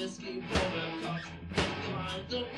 es gibt Overcock. Mal